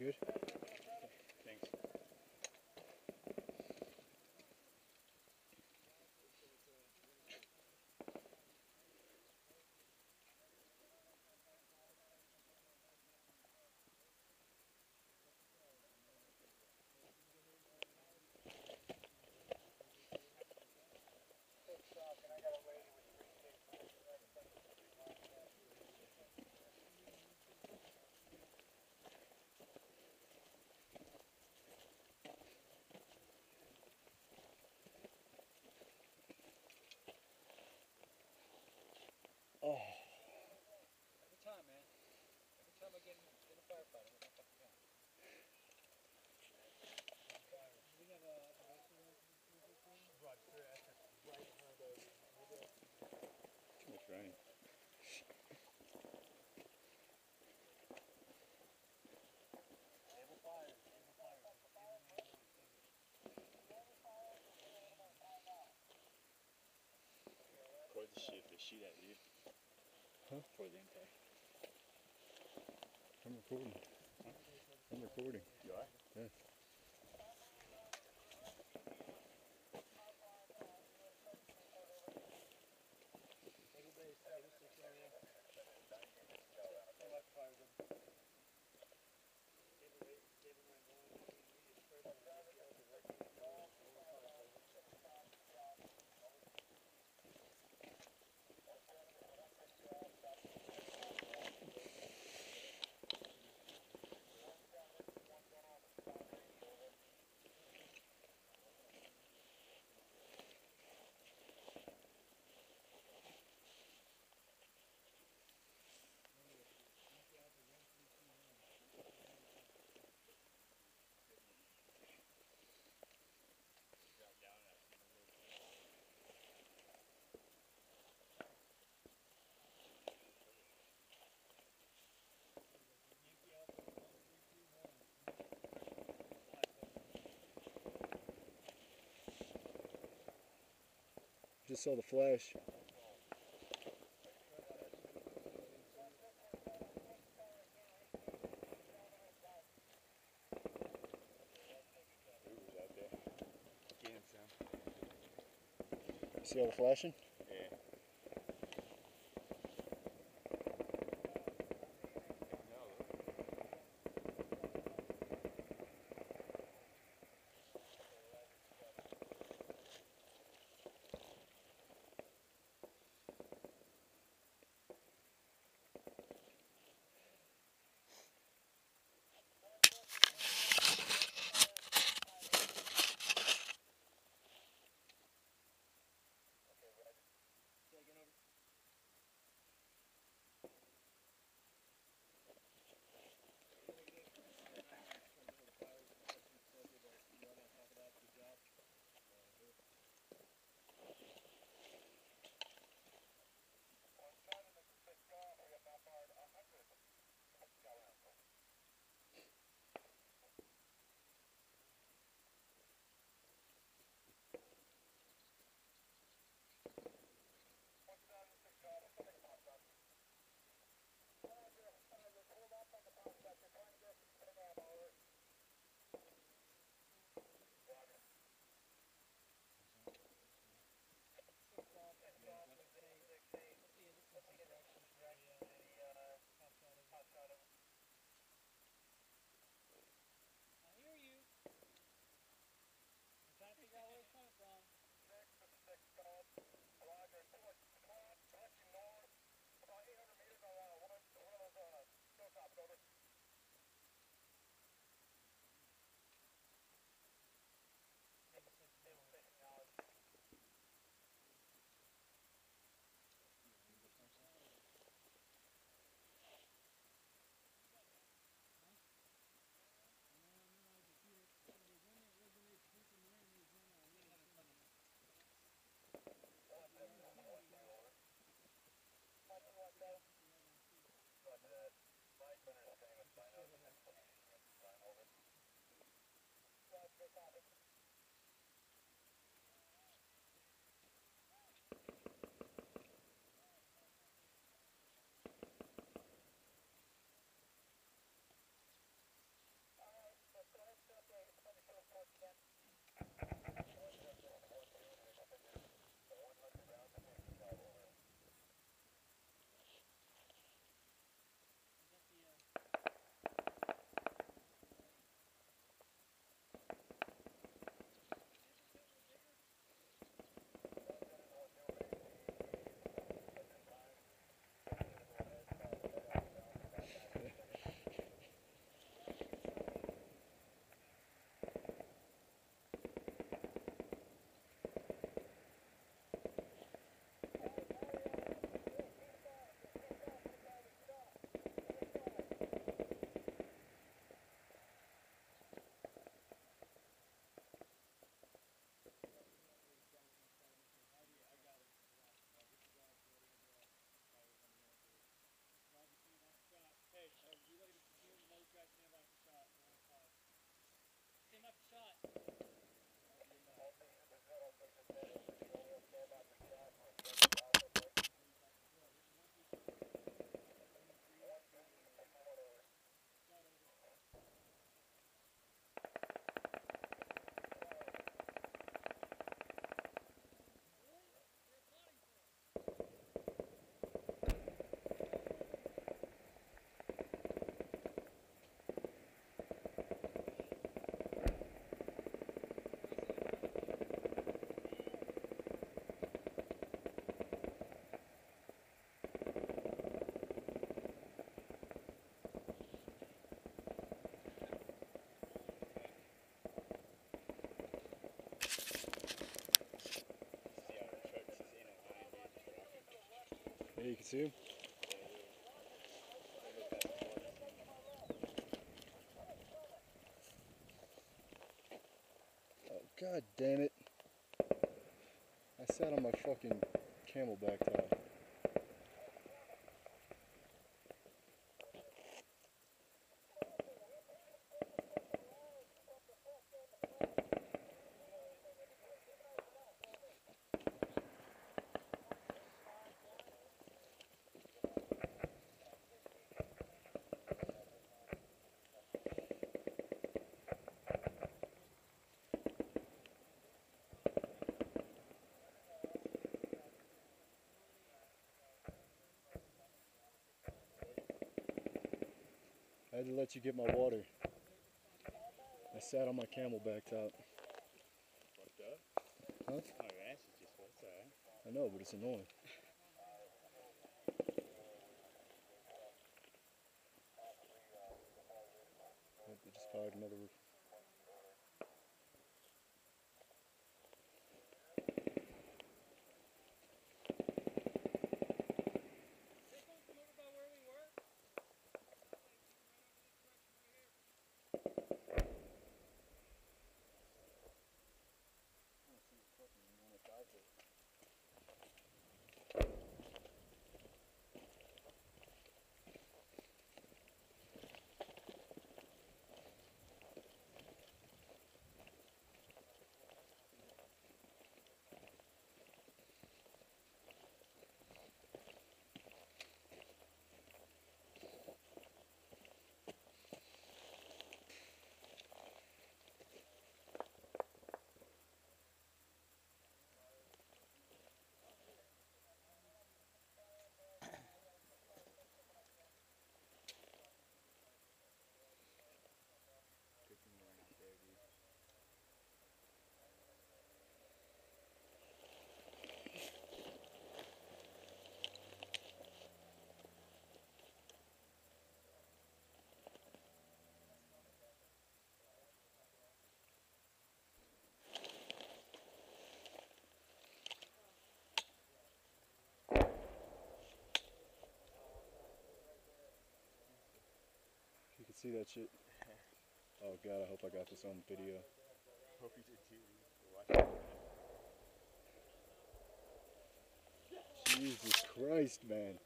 Good. Thanks. Oh, Every time, man. Every time I get in, get a firefighter, I'm gonna fucking count. Too much the shit they shoot at you. Huh? Record the impact. I'm recording. I'm recording. You are? Yeah. Just saw the flash. Who was out there? Get him some. See all the flashing? You can see him. Oh, god damn it. I sat on my fucking CamelBak tire. Had to let you get my water. I sat on my CamelBak top. Fucked up. Huh? Is just that? I know, but it's annoying. They just fired another. See that shit. Oh god, I hope I got this on video. Hope you did too, dude. We're watching. Jesus Christ, man.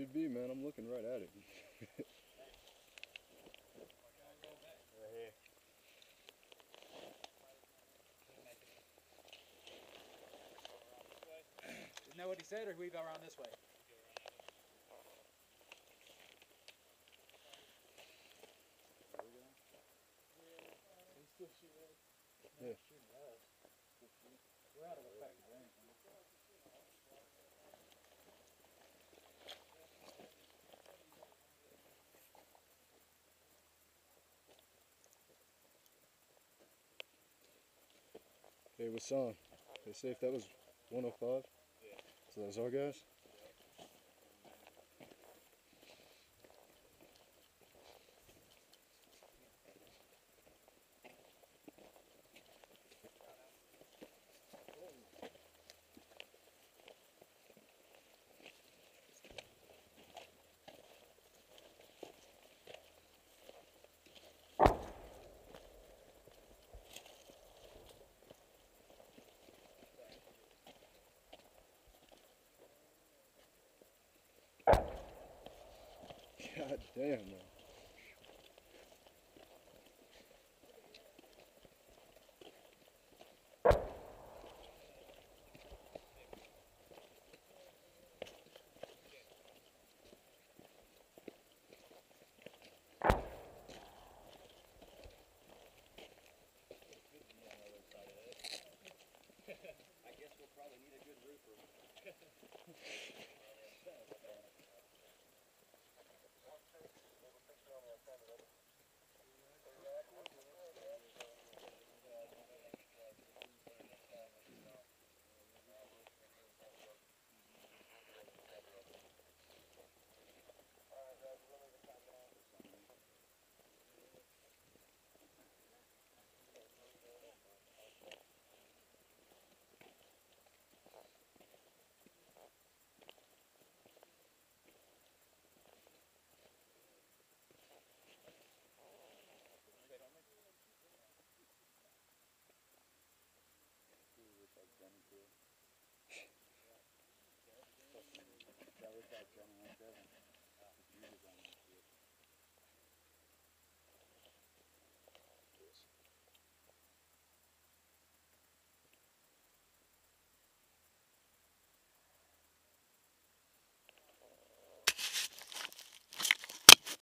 Should be, man. I'm looking right at it. Isn't that what he said, or we go around this way? Hey, what's on? They say if that was 105? Yeah. So that was our guys? God damn, man.